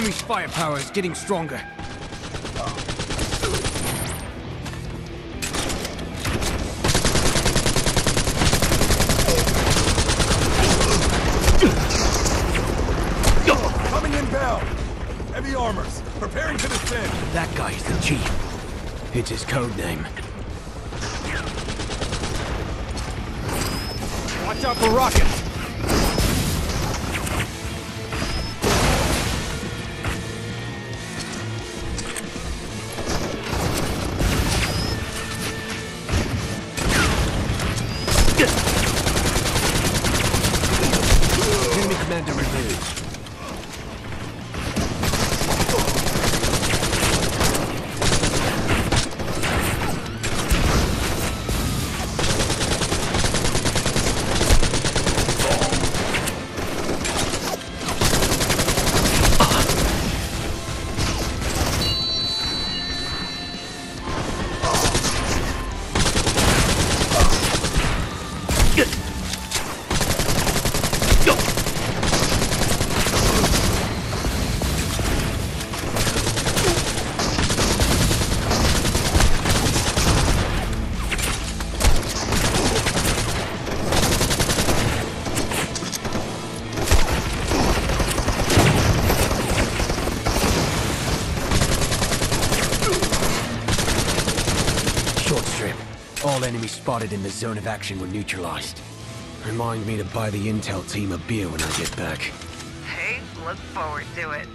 firepower is getting stronger. Coming in inbound! Heavy armors, preparing to descend. That guy is the chief. It's his code name. Watch out for rockets! meant to reduce. Short strip. All enemies spotted in the zone of action were neutralized. Remind me to buy the intel team a beer when I get back. Hey, look forward to it.